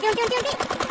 ぴょんぴ